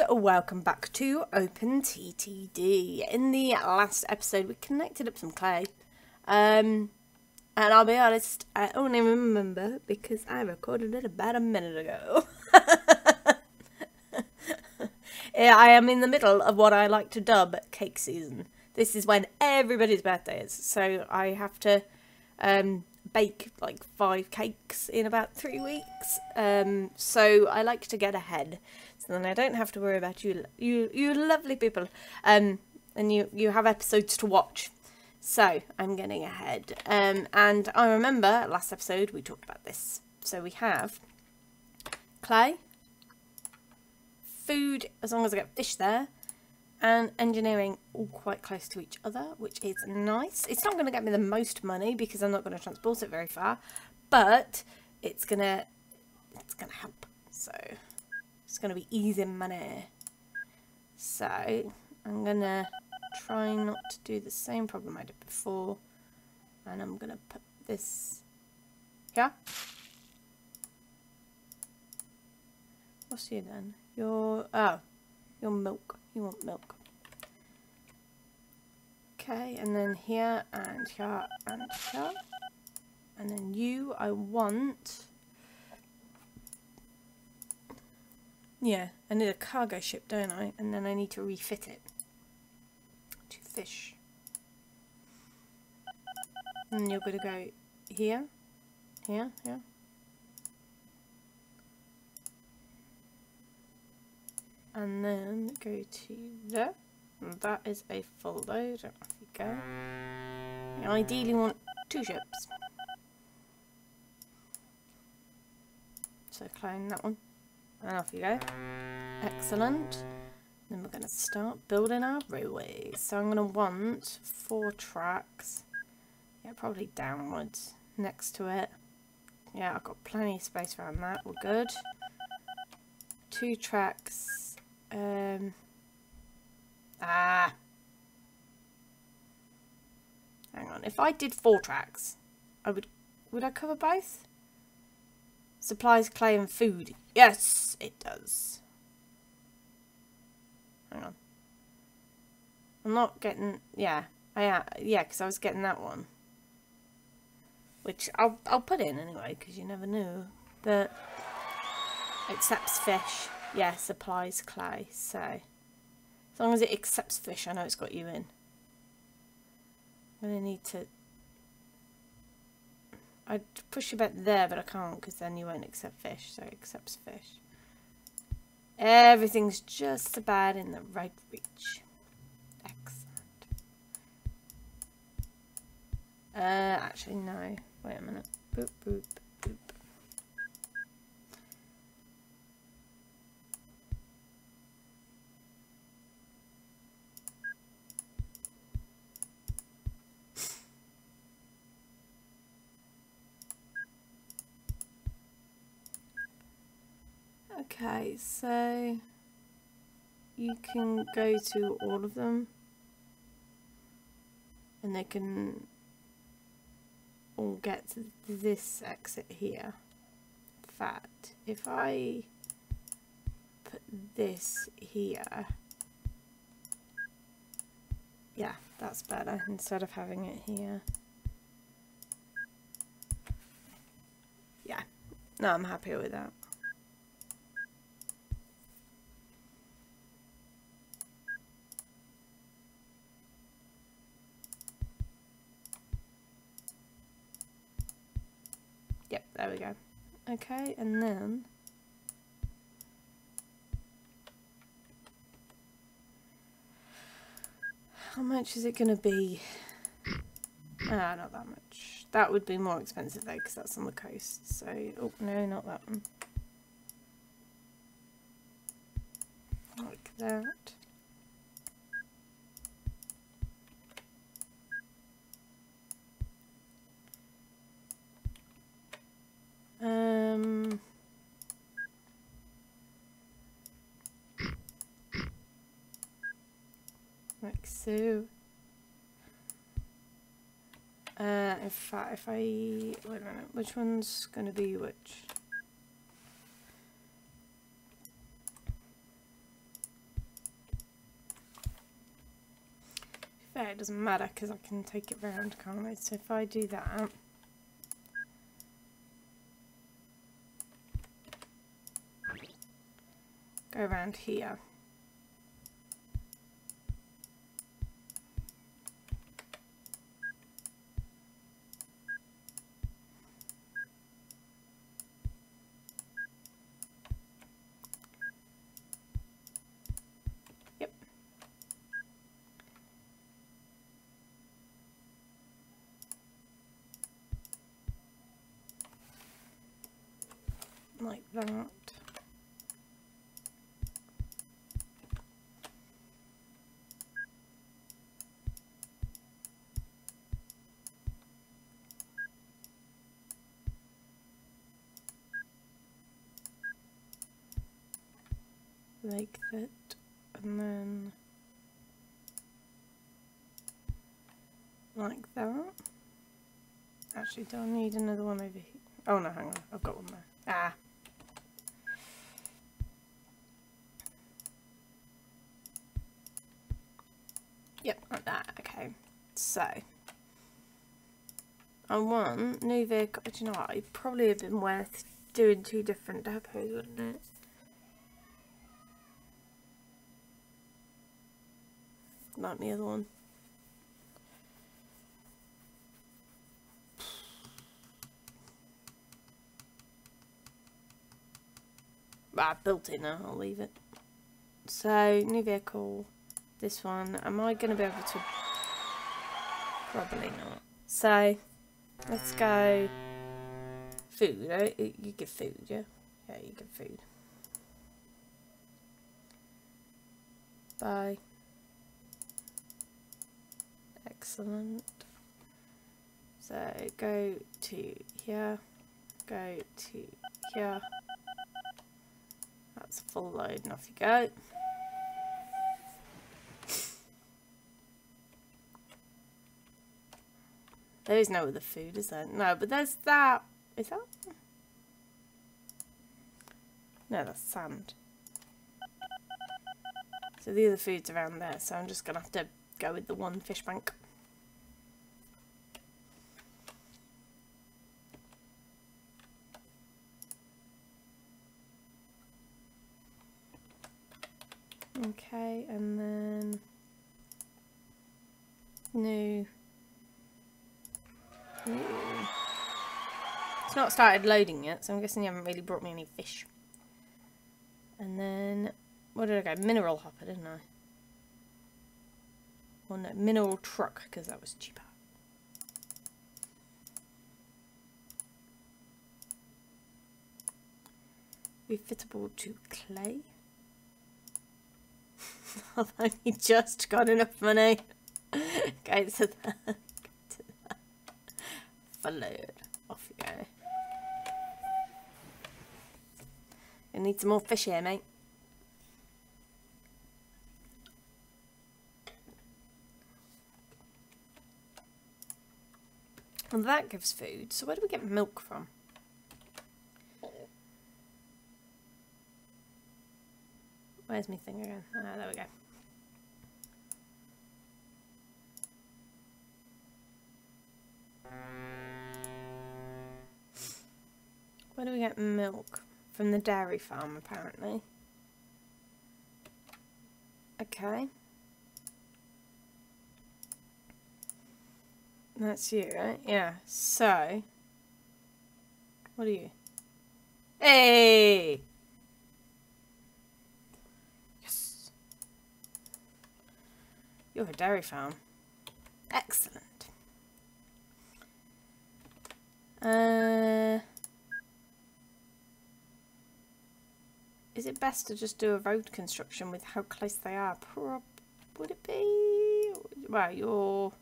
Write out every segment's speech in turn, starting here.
and welcome back to OpenTTD. In the last episode, we connected up some clay. Um, and I'll be honest, I only remember because I recorded it about a minute ago. I am in the middle of what I like to dub cake season. This is when everybody's birthday is, so I have to um, bake like five cakes in about three weeks. Um, so I like to get ahead, so then I don't have to worry about you, you, you lovely people. Um, and you you have episodes to watch. So I'm getting ahead. Um, and I remember last episode we talked about this. So we have clay, food, as long as I get fish there, and engineering all quite close to each other, which is nice. It's not going to get me the most money because I'm not going to transport it very far, but it's going to it's going to help. So it's going to be easy money. So I'm going to try not to do the same problem I did before, and I'm going to put this here. What's you then? Your, oh, your milk. You want milk. Okay, and then here, and here, and here. And then you, I want... Yeah, I need a cargo ship, don't I? And then I need to refit it. To fish. And you're going to go here, here, here. and then go to there. And that is a full load. Off you go. You ideally want two ships. So clone that one. And off you go. Excellent. Then we're going to start building our railways. So I'm going to want four tracks. Yeah, probably downwards next to it. Yeah, I've got plenty of space around that. We're good. Two tracks um, ah. Hang on. If I did four tracks, I would... Would I cover both? Supplies, clay and food. Yes, it does. Hang on. I'm not getting... Yeah. I am. Yeah, because I was getting that one. Which I'll, I'll put in anyway, because you never knew. But... Accepts fish yeah, supplies clay. So, as long as it accepts fish, I know it's got you in. I'm going to need to... I'd push you back there, but I can't because then you won't accept fish. So it accepts fish. Everything's just about in the right reach. Excellent. Uh, actually, no. Wait a minute. Boop, boop. Okay, so you can go to all of them and they can all get to this exit here. In fact, if I put this here, yeah, that's better instead of having it here. Yeah, no, I'm happy with that. Yep, there we go. Okay, and then... How much is it going to be? Ah, not that much. That would be more expensive though, because that's on the coast. So, oh, no, not that one. Like that. if I, wait a minute, which one's going to be which? Fair, it doesn't matter because I can take it round, can't I? So if I do that, go around here. Like that, and then like that. Actually, do I need another one over here? Oh no, hang on, I've got one there. Ah. Yep, like that. Okay. So, I want new vehicle. Do you know what? It probably have been worth doing two different depots, wouldn't it? Like the other one. I built it now, I'll leave it. So, new vehicle this one. Am I going to be able to... Probably not. So, let's go... Food, right? You get food, yeah? Yeah, you get food. Bye. Excellent. So, go to here. Go to here. That's full load and off you go. There is no other food, is there? No, but there's that. Is that? No, that's sand. So the other food's around there, so I'm just going to have to go with the one fish bank. Okay, and then new Ooh. It's not started loading yet, so I'm guessing you haven't really brought me any fish. And then, what did I go? Mineral hopper, didn't I? Well, no, mineral truck, because that was cheaper. Refitable to clay. I've only just got enough money. okay, so that followed. Off you go. You need some more fish here, mate. And that gives food. So where do we get milk from? Where's my thing again? Ah, there we go. Where do we get milk? From the dairy farm, apparently. Okay. That's you, right? Yeah. So, what are you? Hey! Yes. You're a dairy farm. Excellent. Uh... Is it best to just do a road construction with how close they are? Prob would it be? Well, your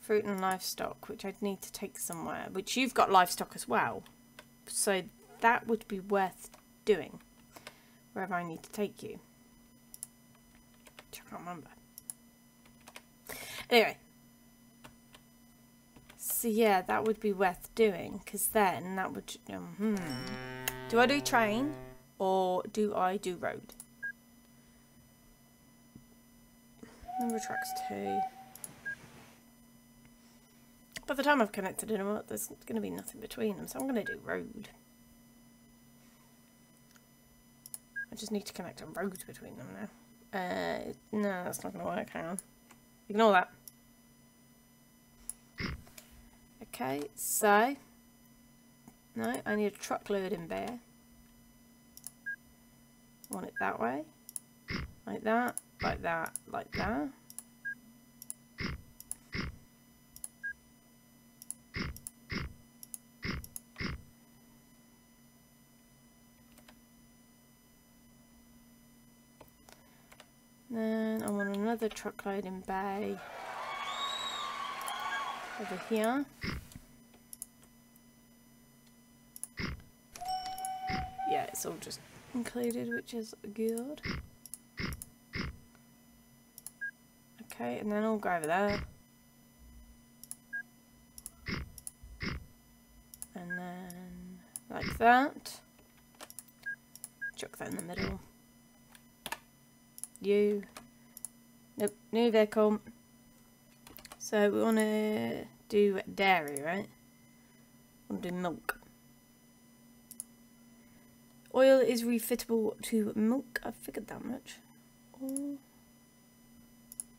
fruit and livestock, which I'd need to take somewhere, which you've got livestock as well. So that would be worth doing, wherever I need to take you. Can't remember. Anyway. So yeah, that would be worth doing, because then that would... Um, hmm. Do I do train or do I do road? Number tracks two. By the time I've connected them up, there's going to be nothing between them, so I'm going to do road. I just need to connect a road between them now. Uh, no, that's not going to work. Hang on. Ignore that. Okay, so... No, I need a truckload in there. Want it that way. Like that, like that, like that. Then I want another truck loading bay over here. Yeah, it's all just included, which is good. Okay, and then I'll go over there. And then like that. Chuck that in the middle. You. Nope, new vehicle. So we want to do dairy, right? We want to do milk. Oil is refittable to milk. I figured that much. Oil.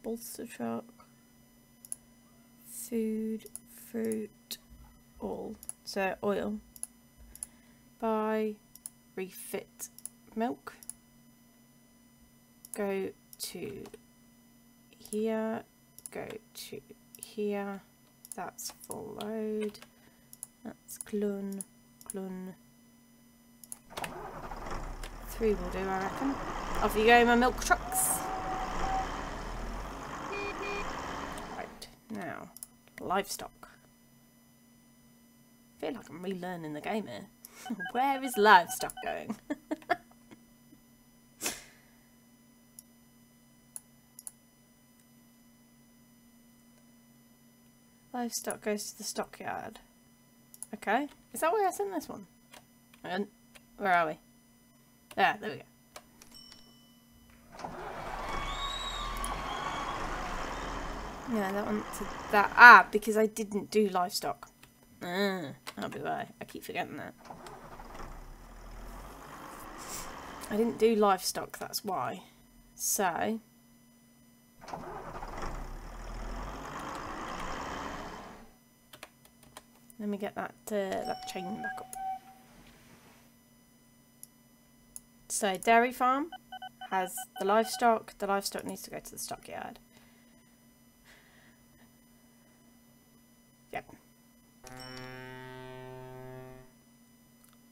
Bolster truck. Food, fruit, all. So oil. Buy, refit milk. Go to here. Go to here. That's full load. That's clun, clun. Three will do, I reckon. Off you go, my milk trucks. Right, now, livestock. I feel like I'm relearning the game here. Where is livestock going? livestock goes to the stockyard. Okay, is that where I sent this one? And where are we? Ah, there we go. Yeah, that one to that. Ah, because I didn't do livestock. Ah, that'll be why. I keep forgetting that. I didn't do livestock, that's why. So... Let me get that uh, that chain back up. So dairy farm has the livestock. The livestock needs to go to the stockyard. Yep.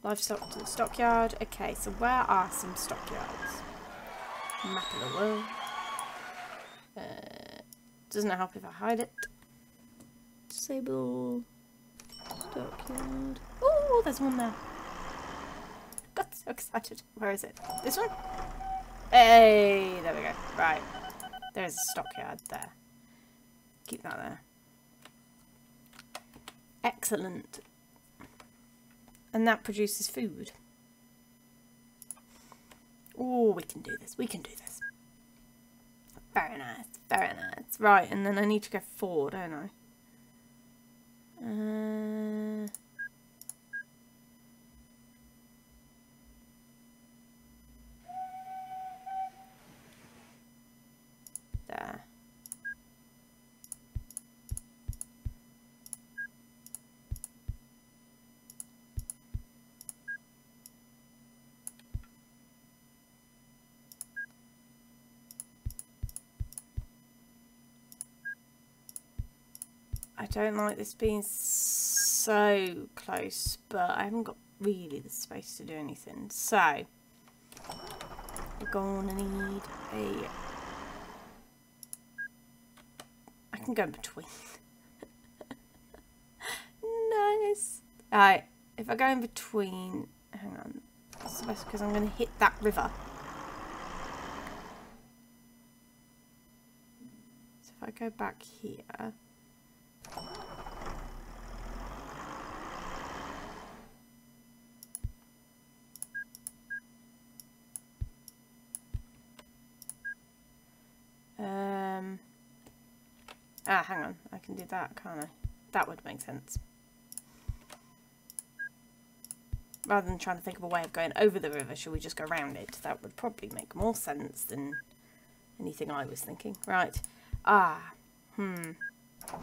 Livestock to the stockyard. Okay, so where are some stockyards? Map of the world. Uh, doesn't help if I hide it? Disable stockyard. Oh, there's one there. Got so excited. Where is it? This one? Hey, there we go. Right. There's a stockyard there. Keep that there. Excellent. And that produces food. Oh, we can do this. We can do this. Very nice. Very nice. Right, and then I need to go forward, don't I? Uh... don't like this being so close, but I haven't got really the space to do anything. So, we're gonna need a... I can go in between. nice. Alright, if I go in between... Hang on. That's the best because I'm going to hit that river. So if I go back here... hang on. I can do that, can't I? That would make sense. Rather than trying to think of a way of going over the river, should we just go around it? That would probably make more sense than anything I was thinking. Right. Ah. Hmm. I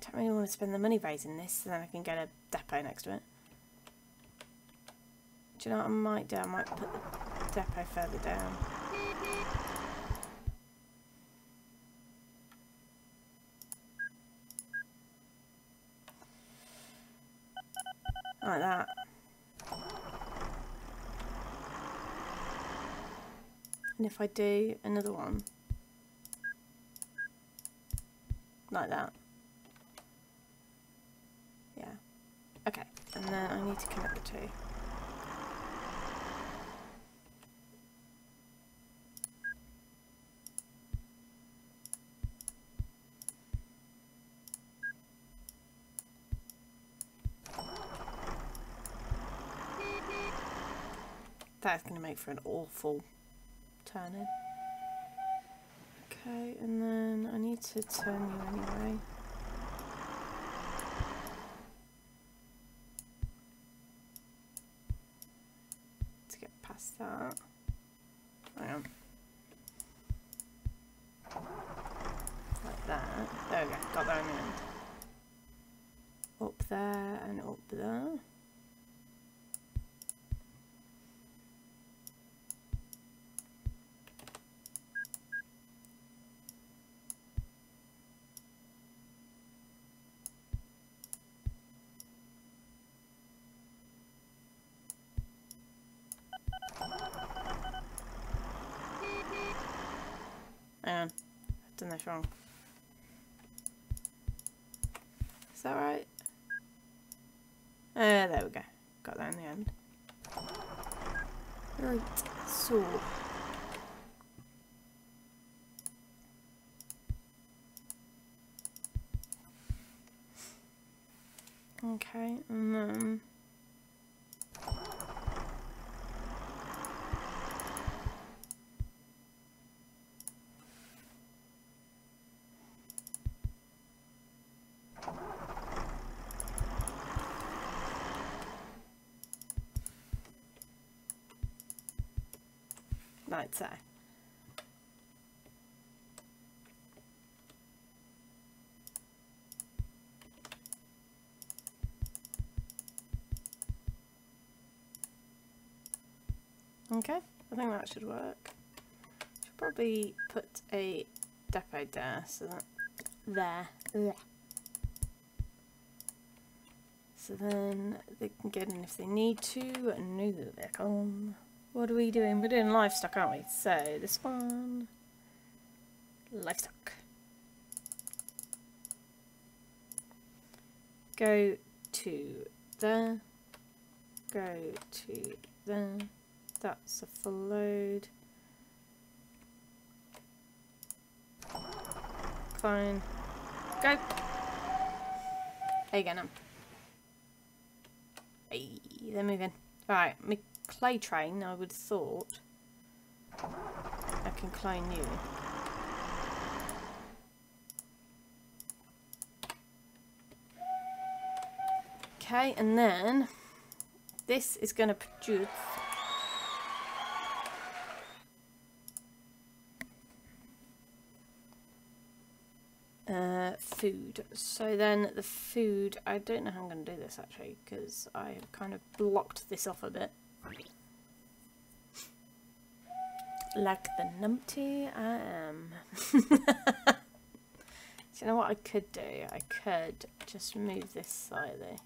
don't really want to spend the money raising this, so then I can get a depot next to it. Do you know what I might do? I might put the depot further down. Like that. And if I do another one, like that. Yeah. Okay, and then I need to connect the two. That's going to make for an awful turn in. Okay, and then I need to turn you anyway. To get past that. Hang on. Like that. There we go, got that in the end. Up there and up there. Hang on. I've done this wrong. Is that right? Uh, there we go. Got that in the end. Right, so. Okay, and like so. Okay, I think that should work. Should probably put a depot there so that there. Ugh. So then they can get in if they need to, and move new vehicle. What are we doing? We're doing livestock, aren't we? So this one, livestock. Go to there. Go to there. That's a full load. Fine. Go. There you go. Hey, they're moving. Right, clay train, I would have thought. I can clone you. Okay, and then this is going to produce uh, food. So then the food, I don't know how I'm going to do this actually because I have kind of blocked this off a bit. Like the numpty I am. do you know what I could do? I could just move this slightly.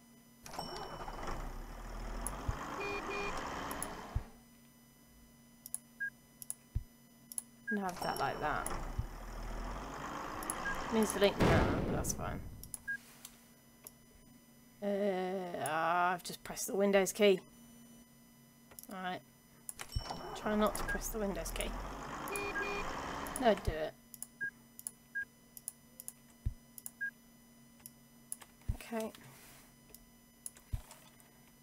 And have that like that. Means the link now, but that's fine. Uh, ah, I've just pressed the Windows key. Alright. Try not to press the Windows key. No, do it. Okay.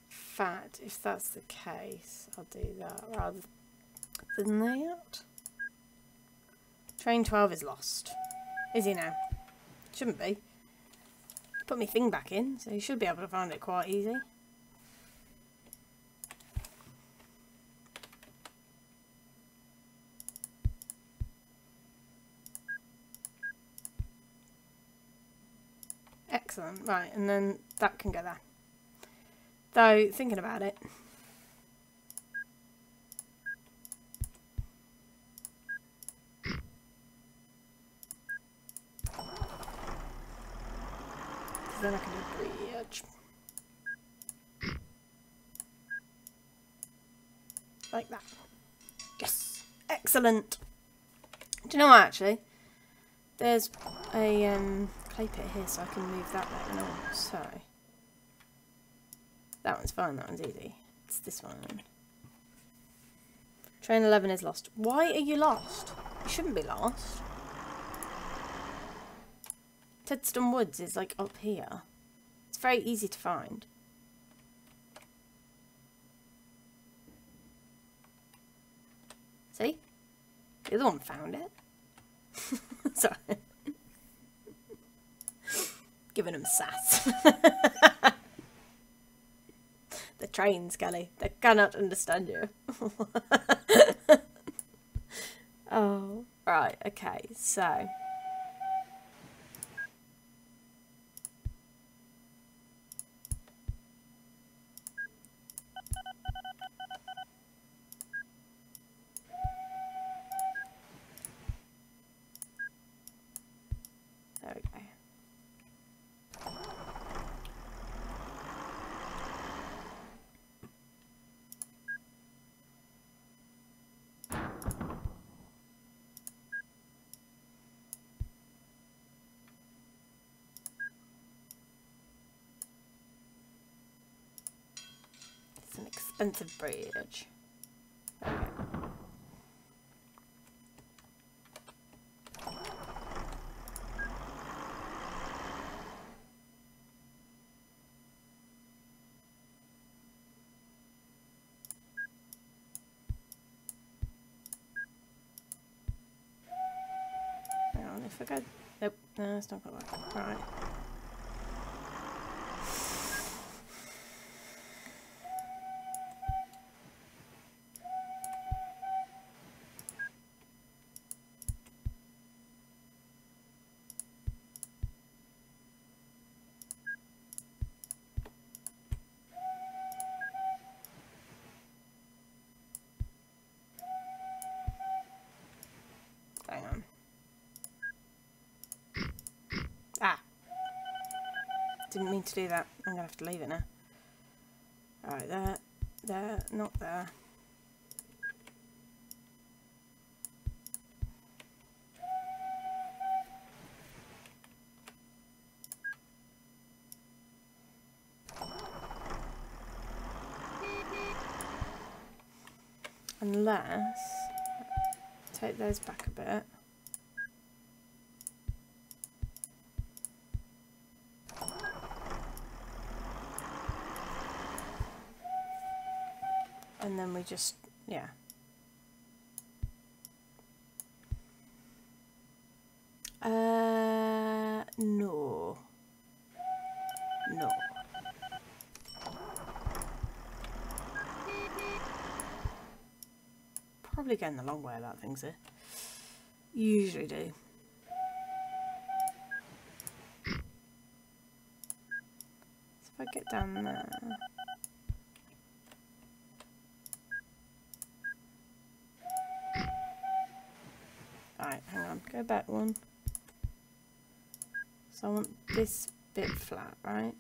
Fat, if that's the case, I'll do that rather than that. Train 12 is lost. Is he now? Shouldn't be. Put my thing back in, so you should be able to find it quite easy. Excellent. Right, and then that can go there. Though, thinking about it, then I can do bridge. Like that. Yes! Excellent! Do you know what, actually? There's a um, clay pit here, so I can move that way and all. So, that one's fine, that one's easy. It's this one. Train 11 is lost. Why are you lost? You shouldn't be lost. Tedston Woods is like up here. It's very easy to find. See? The other one found it. Sorry. Giving him sass. the trains, Kelly. They cannot understand you. oh, right, okay, so... expensive bridge. Hang on, if I go... Nope, no, it's not gonna work. Didn't mean to do that. I'm going to have to leave it now. Alright, there, there, not there. Unless, take those back a bit. And then we just, yeah. Uh, no. No. Probably going the long way about things here. Usually do. So if I get down there... Go back one. So I want this bit flat, right?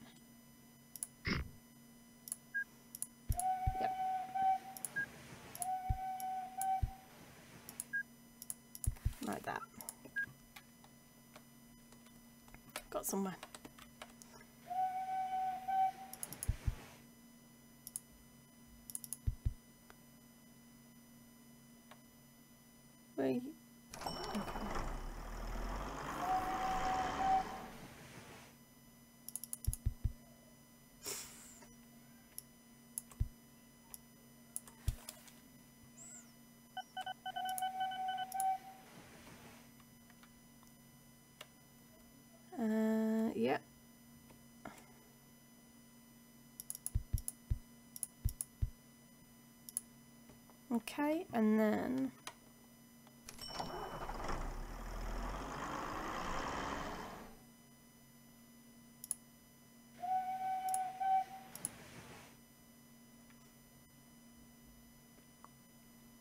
Yep. Like that. Got somewhere. Wait. Okay, and then...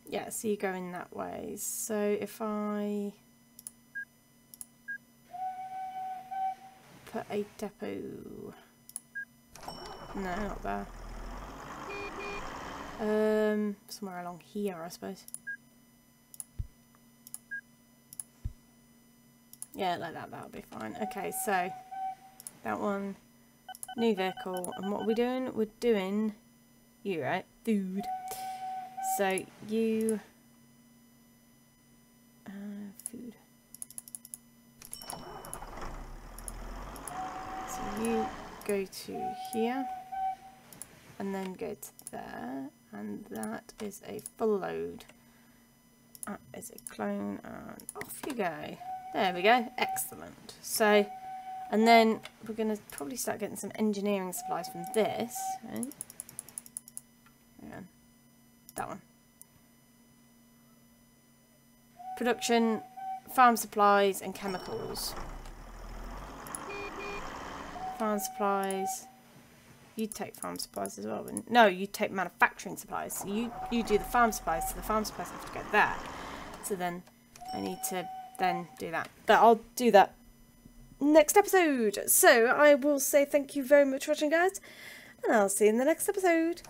Yeah, so you go in that way. So if I put a depot... No, not there. Um, somewhere along here, I suppose. Yeah, like that, that'll be fine. Okay, so that one, new vehicle, and what are we doing? We're doing you, right? Food. So you, uh, food. So you go to here, and then go to there, and that is a full load. That is a clone, and off you go. There we go, excellent. So, and then we're going to probably start getting some engineering supplies from this. Right? Yeah, that one. Production, farm supplies and chemicals. Farm supplies. You take farm supplies as well. No, you take manufacturing supplies. So you, you do the farm supplies, so the farm supplies have to go there. So then I need to then do that. But I'll do that next episode. So I will say thank you very much for watching, guys. And I'll see you in the next episode.